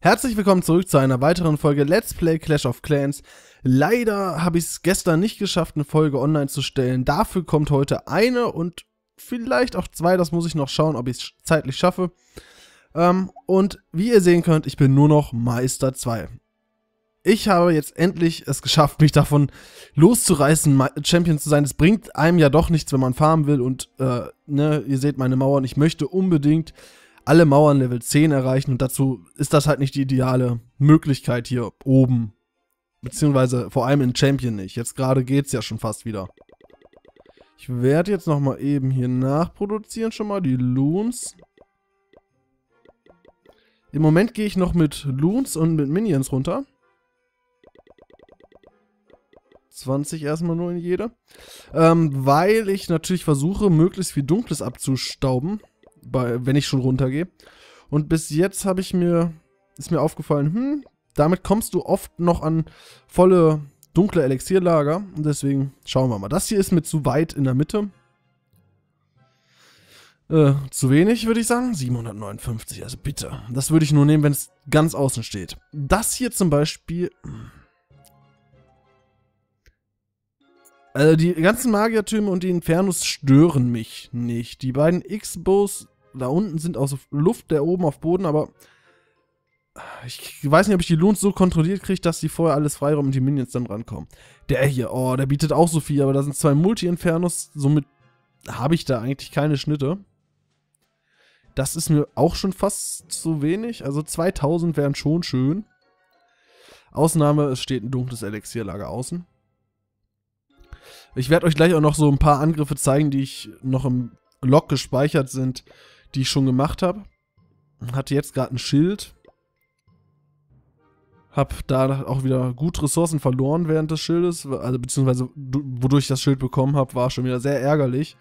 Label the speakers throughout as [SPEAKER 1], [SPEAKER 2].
[SPEAKER 1] Herzlich willkommen zurück zu einer weiteren Folge Let's Play Clash of Clans. Leider habe ich es gestern nicht geschafft, eine Folge online zu stellen. Dafür kommt heute eine und vielleicht auch zwei. Das muss ich noch schauen, ob ich es zeitlich schaffe. Ähm, und wie ihr sehen könnt, ich bin nur noch Meister 2. Ich habe jetzt endlich es geschafft, mich davon loszureißen, Champion zu sein. Es bringt einem ja doch nichts, wenn man farmen will. Und äh, ne, ihr seht meine Mauern. Ich möchte unbedingt alle Mauern Level 10 erreichen und dazu ist das halt nicht die ideale Möglichkeit hier oben. Beziehungsweise vor allem in Champion nicht. Jetzt gerade geht's ja schon fast wieder. Ich werde jetzt nochmal eben hier nachproduzieren schon mal die Loons. Im Moment gehe ich noch mit Loons und mit Minions runter. 20 erstmal nur in jede. Ähm, weil ich natürlich versuche, möglichst viel Dunkles abzustauben bei, wenn ich schon runtergehe. Und bis jetzt habe ich mir, ist mir aufgefallen, hm, damit kommst du oft noch an volle dunkle Elixierlager. Und deswegen schauen wir mal. Das hier ist mir zu weit in der Mitte. Äh, zu wenig, würde ich sagen. 759, also bitte. Das würde ich nur nehmen, wenn es ganz außen steht. Das hier zum Beispiel... Also die ganzen Magiertürme und die Infernus stören mich nicht. Die beiden X-Bows da unten sind aus Luft, der oben auf Boden, aber ich weiß nicht, ob ich die Loons so kontrolliert kriege, dass die vorher alles freiräumen und die Minions dann rankommen. Der hier, oh, der bietet auch so viel, aber da sind zwei Multi-Infernos, somit habe ich da eigentlich keine Schnitte. Das ist mir auch schon fast zu wenig, also 2000 wären schon schön. Ausnahme, es steht ein dunkles Elixierlager außen. Ich werde euch gleich auch noch so ein paar Angriffe zeigen, die ich noch im Log gespeichert sind, die ich schon gemacht habe. Hatte jetzt gerade ein Schild. Hab da auch wieder gut Ressourcen verloren während des Schildes. Also beziehungsweise wodurch ich das Schild bekommen habe, war schon wieder sehr ärgerlich.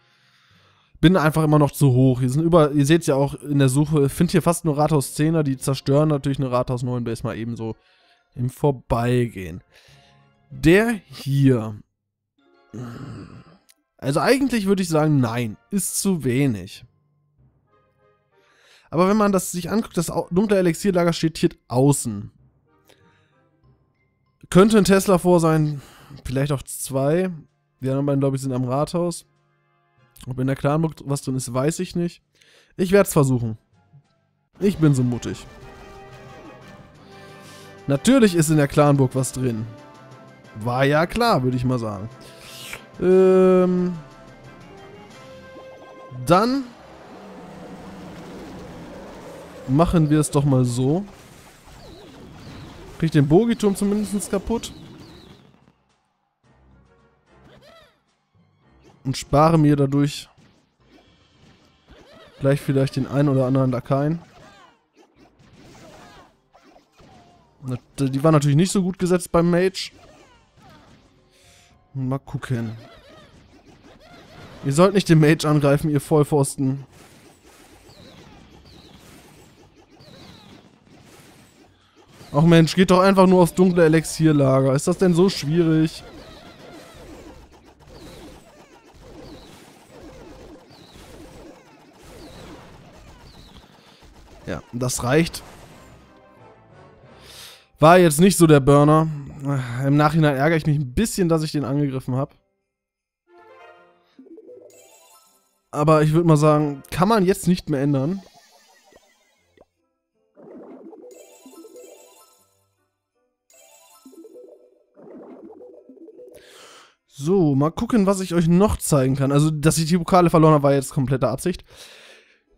[SPEAKER 1] Bin einfach immer noch zu hoch. Hier sind über, ihr seht es ja auch in der Suche, finde hier fast nur Rathaus 10er, die zerstören natürlich eine Rathaus 9 Base mal ebenso im Vorbeigehen. Der hier. Also eigentlich würde ich sagen, nein, ist zu wenig. Aber wenn man das sich anguckt, das dunkle Elixierlager steht hier außen. Könnte ein Tesla vor sein, vielleicht auch zwei. Die anderen beiden, glaube ich, sind am Rathaus. Ob in der Clanburg was drin ist, weiß ich nicht. Ich werde es versuchen. Ich bin so mutig. Natürlich ist in der Clanburg was drin. War ja klar, würde ich mal sagen. Ähm, dann machen wir es doch mal so. Krieg den Bogiturm zumindest kaputt. Und spare mir dadurch gleich vielleicht den einen oder anderen Lakaien. Die war natürlich nicht so gut gesetzt beim Mage. Mal gucken. Ihr sollt nicht den Mage angreifen, ihr Vollpfosten. Ach Mensch, geht doch einfach nur aufs dunkle Elixierlager. Ist das denn so schwierig? Ja, das reicht. War jetzt nicht so der Burner. Im Nachhinein ärgere ich mich ein bisschen, dass ich den angegriffen habe. Aber ich würde mal sagen, kann man jetzt nicht mehr ändern. So, mal gucken, was ich euch noch zeigen kann. Also, dass ich die Pokale verloren habe, war jetzt komplette Absicht.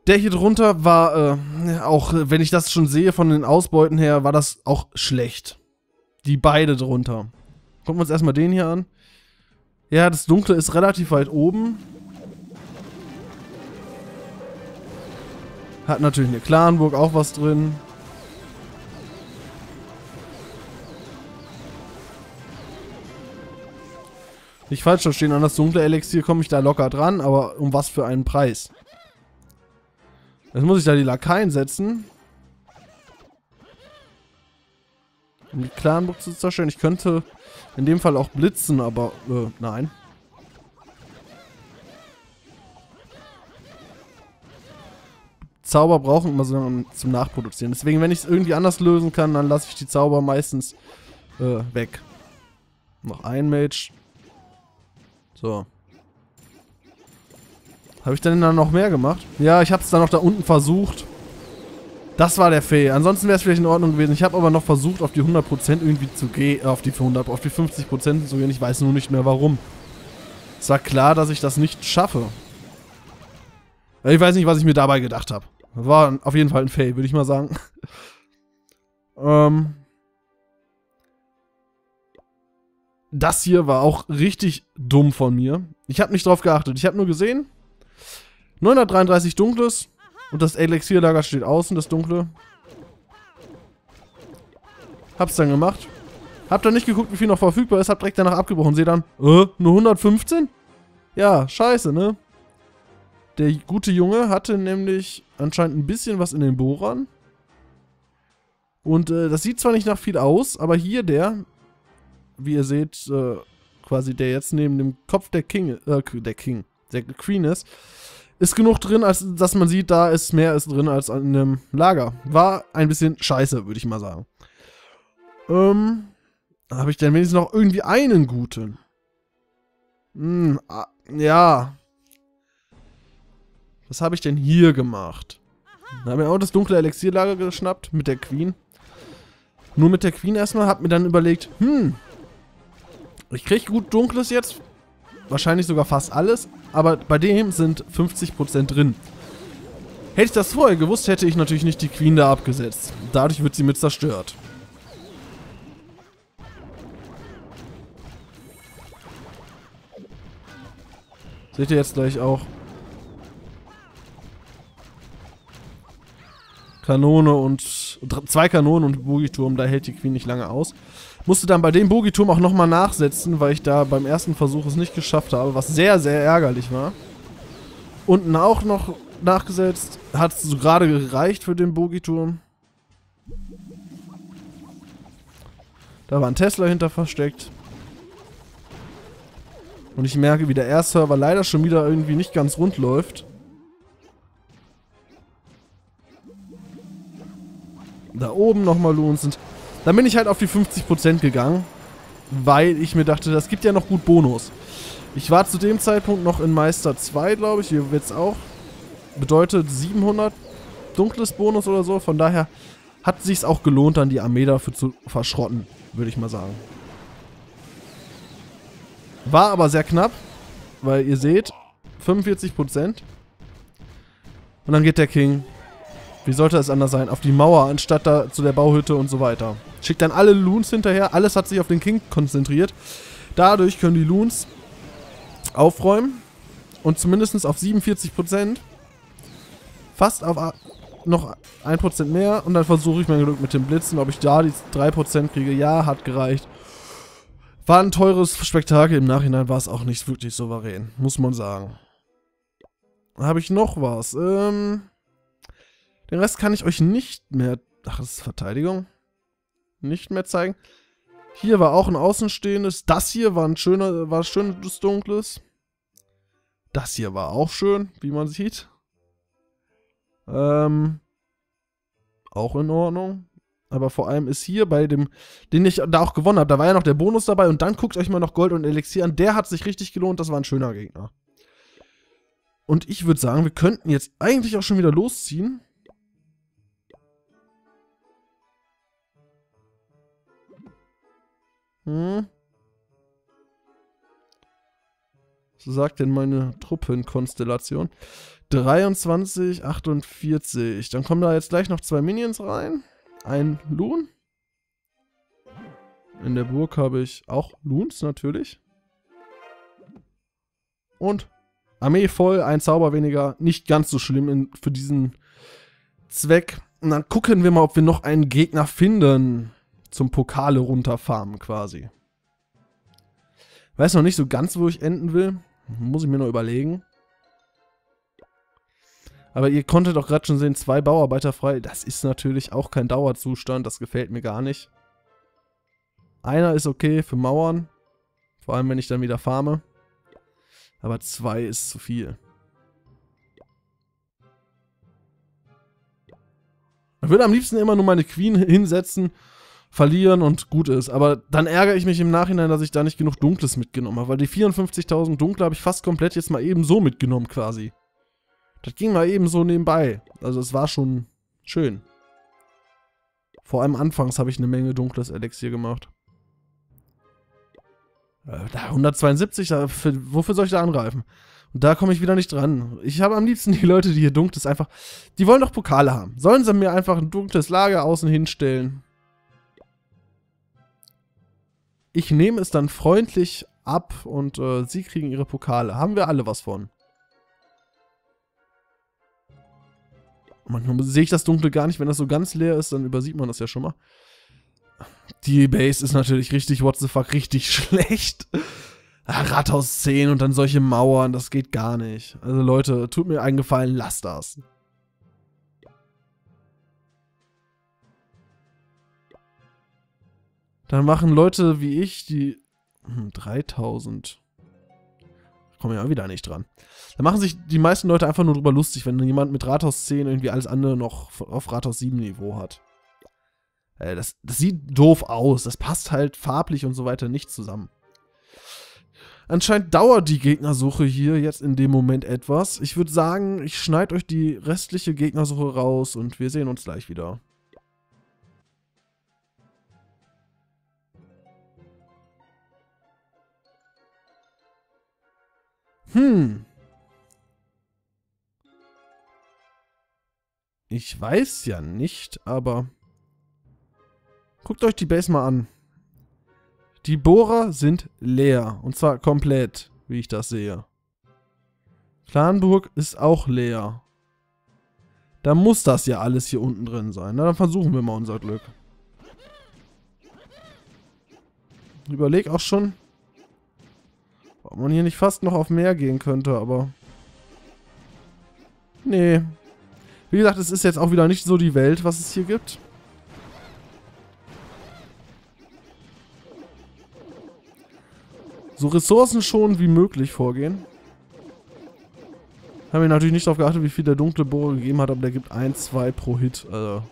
[SPEAKER 1] Der hier drunter war, äh, auch wenn ich das schon sehe von den Ausbeuten her, war das auch schlecht. Die beide drunter. Gucken wir uns erstmal den hier an. Ja, das Dunkle ist relativ weit oben. Hat natürlich eine Clanburg auch was drin. Nicht falsch verstehen, an das dunkle Elixier komme ich da locker dran, aber um was für einen Preis? Jetzt muss ich da die Lakaien setzen. Um die Clanburg zu zerstören. Ich könnte in dem Fall auch blitzen, aber äh, nein. Zauber brauchen immer so lange zum Nachproduzieren. Deswegen, wenn ich es irgendwie anders lösen kann, dann lasse ich die Zauber meistens äh, weg. Noch ein Mage. So. Habe ich denn dann noch mehr gemacht? Ja, ich habe es dann noch da unten versucht. Das war der Fail. Ansonsten wäre es vielleicht in Ordnung gewesen. Ich habe aber noch versucht, auf die 100% irgendwie zu gehen. Äh, auf die 100, auf die 50% zu gehen. Ich weiß nur nicht mehr warum. Es war klar, dass ich das nicht schaffe. Ich weiß nicht, was ich mir dabei gedacht habe. War auf jeden Fall ein Fail, würde ich mal sagen. ähm. Das hier war auch richtig dumm von mir. Ich habe nicht drauf geachtet. Ich habe nur gesehen, 933 Dunkles und das Elixierlager steht außen, das Dunkle. Hab's dann gemacht. Hab dann nicht geguckt, wie viel noch verfügbar ist, hab direkt danach abgebrochen. Sehe dann, äh, nur 115? Ja, scheiße, ne? Der gute Junge hatte nämlich anscheinend ein bisschen was in den Bohrern. Und äh, das sieht zwar nicht nach viel aus, aber hier der, wie ihr seht, äh, quasi der jetzt neben dem Kopf der King, äh, der King, der Queen ist, ist genug drin, als dass man sieht, da ist mehr ist drin als in einem Lager. War ein bisschen scheiße, würde ich mal sagen. Ähm, habe ich denn wenigstens noch irgendwie einen guten? Hm, ah, ja. Was habe ich denn hier gemacht? Da haben wir auch das dunkle Elixierlager geschnappt mit der Queen. Nur mit der Queen erstmal, hab mir dann überlegt, hm, ich kriege gut Dunkles jetzt. Wahrscheinlich sogar fast alles. Aber bei dem sind 50% drin. Hätte ich das vorher gewusst, hätte ich natürlich nicht die Queen da abgesetzt. Dadurch wird sie mit zerstört. Seht ihr jetzt gleich auch. Kanone und zwei Kanonen und Bogiturm, da hält die Queen nicht lange aus. Musste dann bei dem Bogiturm auch nochmal nachsetzen, weil ich da beim ersten Versuch es nicht geschafft habe, was sehr, sehr ärgerlich war. Unten auch noch nachgesetzt. Hat so gerade gereicht für den Bogiturm. Da war ein Tesla hinter versteckt. Und ich merke, wie der Air-Server leider schon wieder irgendwie nicht ganz rund läuft. Da oben nochmal Lohns sind. Dann bin ich halt auf die 50% gegangen, weil ich mir dachte, das gibt ja noch gut Bonus. Ich war zu dem Zeitpunkt noch in Meister 2, glaube ich. Hier es auch. Bedeutet 700 dunkles Bonus oder so. Von daher hat sich auch gelohnt, dann die Armee dafür zu verschrotten, würde ich mal sagen. War aber sehr knapp, weil ihr seht, 45%. Und dann geht der King wie sollte es anders sein? Auf die Mauer, anstatt da zu der Bauhütte und so weiter. Schickt dann alle Loons hinterher. Alles hat sich auf den King konzentriert. Dadurch können die Loons aufräumen. Und zumindest auf 47%. Fast auf noch 1% mehr. Und dann versuche ich mein Glück mit dem Blitzen. Ob ich da die 3% kriege. Ja, hat gereicht. War ein teures Spektakel. Im Nachhinein war es auch nicht wirklich souverän. Muss man sagen. Habe ich noch was? Ähm... Den Rest kann ich euch nicht mehr... Ach, das ist Verteidigung. Nicht mehr zeigen. Hier war auch ein Außenstehendes. Das hier war ein schöner, war schönes Dunkles. Das hier war auch schön, wie man sieht. Ähm, auch in Ordnung. Aber vor allem ist hier bei dem, den ich da auch gewonnen habe, da war ja noch der Bonus dabei. Und dann guckt euch mal noch Gold und Elixier an. Der hat sich richtig gelohnt. Das war ein schöner Gegner. Und ich würde sagen, wir könnten jetzt eigentlich auch schon wieder losziehen. Hm? So sagt denn meine Truppenkonstellation. 23, 48. Dann kommen da jetzt gleich noch zwei Minions rein. Ein Loon. In der Burg habe ich auch Loons natürlich. Und Armee voll, ein Zauber weniger. Nicht ganz so schlimm in, für diesen Zweck. Und dann gucken wir mal, ob wir noch einen Gegner finden zum Pokale runterfarmen quasi. Weiß noch nicht so ganz, wo ich enden will. Muss ich mir noch überlegen. Aber ihr konntet doch gerade schon sehen, zwei Bauarbeiter frei. Das ist natürlich auch kein Dauerzustand. Das gefällt mir gar nicht. Einer ist okay für Mauern. Vor allem, wenn ich dann wieder farme. Aber zwei ist zu viel. Ich würde am liebsten immer nur meine Queen hinsetzen, verlieren und gut ist. Aber dann ärgere ich mich im Nachhinein, dass ich da nicht genug Dunkles mitgenommen habe, weil die 54.000 Dunkle habe ich fast komplett jetzt mal eben so mitgenommen quasi. Das ging mal eben so nebenbei. Also es war schon schön. Vor allem anfangs habe ich eine Menge dunkles Elixier gemacht. Äh, 172, wofür soll ich da angreifen? Und da komme ich wieder nicht dran. Ich habe am liebsten die Leute, die hier dunkles einfach... Die wollen doch Pokale haben. Sollen sie mir einfach ein dunkles Lager außen hinstellen? Ich nehme es dann freundlich ab und äh, sie kriegen ihre Pokale. Haben wir alle was von. Manchmal sehe ich das Dunkle gar nicht. Wenn das so ganz leer ist, dann übersieht man das ja schon mal. Die Base ist natürlich richtig, what the fuck, richtig schlecht. Rathaus 10 und dann solche Mauern, das geht gar nicht. Also Leute, tut mir einen Gefallen, lasst das. Dann machen Leute wie ich, die... Hm, 3000. Kommen ja wieder nicht dran. Da machen sich die meisten Leute einfach nur drüber lustig, wenn jemand mit Rathaus 10 irgendwie alles andere noch auf Rathaus 7 Niveau hat. Äh, das, das sieht doof aus. Das passt halt farblich und so weiter nicht zusammen. Anscheinend dauert die Gegnersuche hier jetzt in dem Moment etwas. Ich würde sagen, ich schneide euch die restliche Gegnersuche raus und wir sehen uns gleich wieder. Hm. Ich weiß ja nicht, aber... Guckt euch die Base mal an. Die Bohrer sind leer. Und zwar komplett, wie ich das sehe. Planburg ist auch leer. Da muss das ja alles hier unten drin sein. Na, dann versuchen wir mal unser Glück. Überleg auch schon, man hier nicht fast noch auf mehr gehen könnte, aber... Nee. Wie gesagt, es ist jetzt auch wieder nicht so die Welt, was es hier gibt. so Ressourcen schon wie möglich vorgehen. Haben wir natürlich nicht darauf geachtet, wie viel der dunkle Bohrer gegeben hat, aber der gibt 1, 2 pro Hit. Also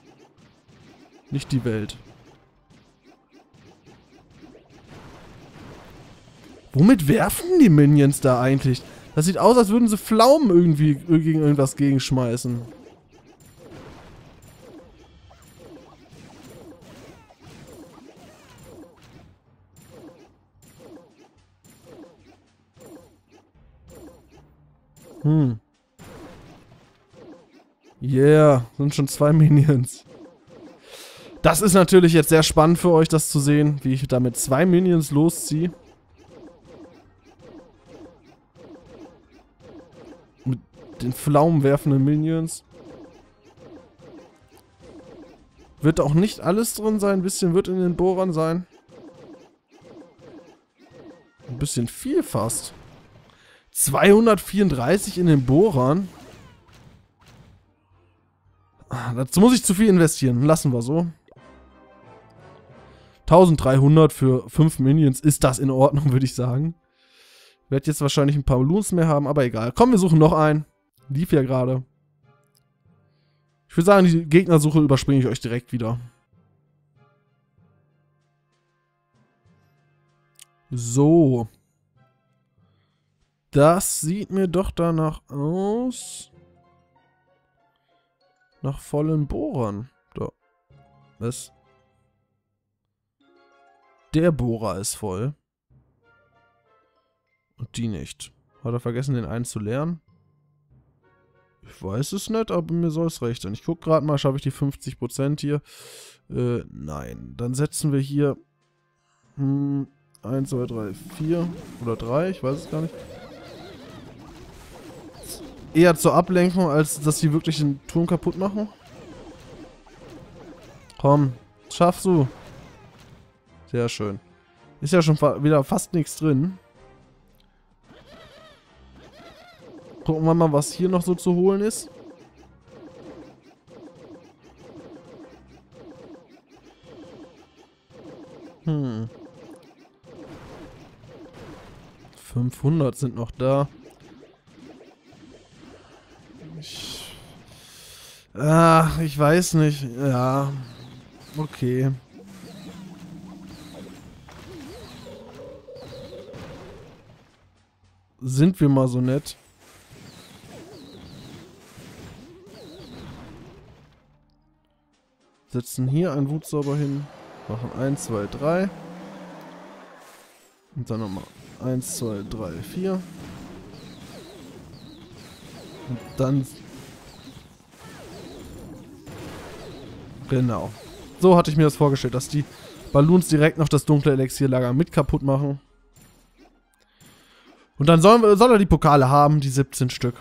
[SPEAKER 1] nicht die Welt. Womit werfen die Minions da eigentlich? Das sieht aus, als würden sie Pflaumen irgendwie gegen irgendwas gegenschmeißen. Hm. Yeah, sind schon zwei Minions. Das ist natürlich jetzt sehr spannend für euch, das zu sehen, wie ich da mit zwei Minions losziehe. Den pflaumenwerfenden Minions. Wird auch nicht alles drin sein, ein bisschen wird in den Bohrern sein. Ein bisschen viel fast. 234 in den Bohrern. Dazu muss ich zu viel investieren. Lassen wir so. 1300 für 5 Minions. Ist das in Ordnung, würde ich sagen. Werde jetzt wahrscheinlich ein paar Balloons mehr haben, aber egal. Komm, wir suchen noch einen. Lief ja gerade. Ich würde sagen, die Gegnersuche überspringe ich euch direkt wieder. So. Das sieht mir doch danach aus. Nach vollen Bohrern. Da. Was? Der Bohrer ist voll. Und die nicht. Hat er vergessen, den einen zu leeren? Ich weiß es nicht, aber mir soll es recht sein. Ich gucke gerade mal, schaffe ich die 50% hier? Äh, nein. Dann setzen wir hier... Hm, 1, 2, 3, 4 oder 3, ich weiß es gar nicht eher zur Ablenkung, als dass sie wirklich den Turm kaputt machen. Komm, schaffst du. Sehr schön. Ist ja schon fa wieder fast nichts drin. Gucken wir mal, was hier noch so zu holen ist. Hm. 500 sind noch da. Ach, ich weiß nicht. Ja. Okay. Sind wir mal so nett. Setzen hier einen Wutzauber hin. Machen 1, 2, 3. Und dann nochmal 1, 2, 3, 4. Und dann... Genau. So hatte ich mir das vorgestellt, dass die Balloons direkt noch das dunkle Elixierlager mit kaputt machen. Und dann soll, soll er die Pokale haben, die 17 Stück.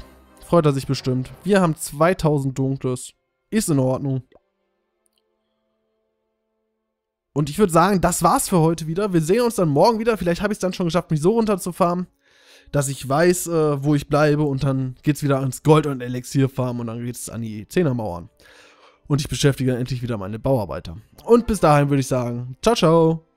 [SPEAKER 1] Freut er sich bestimmt. Wir haben 2000 Dunkles. Ist in Ordnung. Und ich würde sagen, das war's für heute wieder. Wir sehen uns dann morgen wieder. Vielleicht habe ich es dann schon geschafft, mich so runterzufarmen, dass ich weiß, äh, wo ich bleibe. Und dann geht's wieder ans Gold- und Elixierfarmen und dann geht's an die Zehnermauern. Und ich beschäftige endlich wieder meine Bauarbeiter. Und bis dahin würde ich sagen, ciao, ciao.